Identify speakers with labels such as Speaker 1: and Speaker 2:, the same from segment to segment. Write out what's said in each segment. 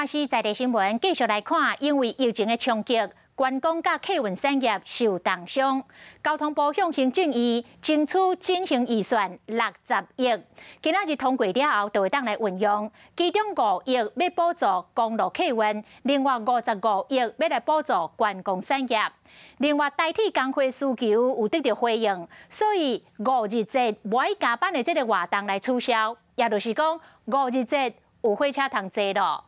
Speaker 1: 关系在地新闻继续来看，因为疫情的冲击。观光甲客运产业受重伤，交通部向行政院争取进行预算六十亿，今仔日通过了后，就会当来运用。其中五亿要补助公路客运，另外五十五亿要来补助观光产业。另外，代替工会需求有得到回应，所以五日节不爱加班的这个活动来取消，也就是讲五日节有火车通坐了。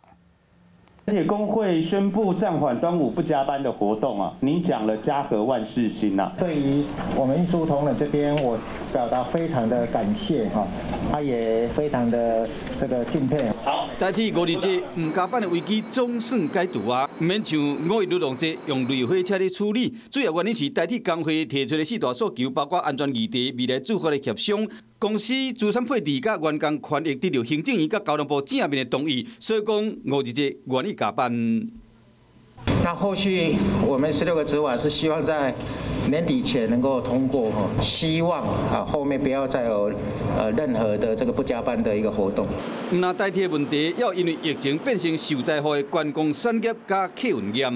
Speaker 2: 而且工会宣布暂缓端午不加班的活动啊，您讲了家和万事兴呐。
Speaker 3: 对于我们运输同仁这边，我表达非常的感谢哈，他也非常的这个敬佩。
Speaker 4: 好，代替五日节唔加班的危机总算解除啊，唔免像五一劳动节用绿火车来处理。主要原因是代替工会提出的四大诉求，包括安全议题、未来组合的协商。公司资产配置甲员工权益得到行政院甲交通部正面的同意，所以讲五日节愿意加班。
Speaker 3: 那后续我们十六个执委是希望在年底前能够通过哈，希望啊后面不要再有呃任何的这个不加班的一个活动。
Speaker 4: 那代替问题要因为疫情变成受灾户的观光产业加客运业。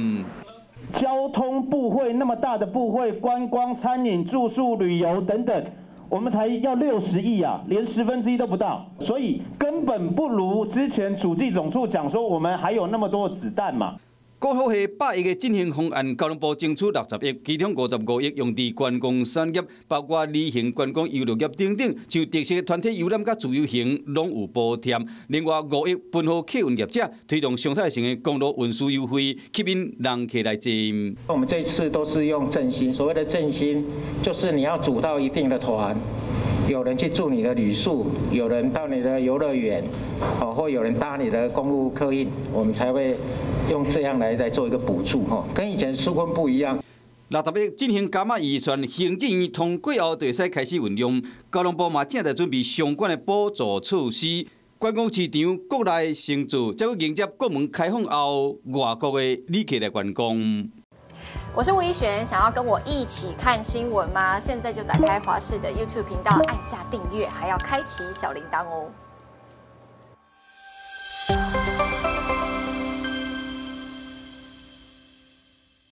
Speaker 2: 交通部会那么大的部会，观光、餐饮、住宿、旅游等等。我们才要六十亿啊，连十分之一都不到，所以根本不如之前主计总处讲说我们还有那么多子弹嘛。
Speaker 4: 过好系百亿嘅振兴方案，交通部争取六十亿，其中五十五亿用伫观光产业，包括旅行、观光、游乐业等等，就特色团体游览甲自由行拢有补贴。另外五亿分好客运业者，推动生态型嘅公路运输优惠，吸引人客来进。
Speaker 3: 我们这次都是用振兴，所谓的振兴，就是你要组到一定的团。有人去住你的旅宿，有人到你的游乐园，哦，或有人搭你的公路客运，我们才会用这样来来做一个补助，哈，跟以前纾困不一样。
Speaker 4: 六十亿进行加码预算，行政院通过后，就使开始运用。交通部嘛正在准备相关的补助措施。观光市场国内成住，才会迎接国门开放后外国的旅客来观光。
Speaker 5: 我是吴一璇，想要跟我一起看新闻吗？现在就打开华视的 YouTube 频道，按下订阅，还要开启小铃铛哦。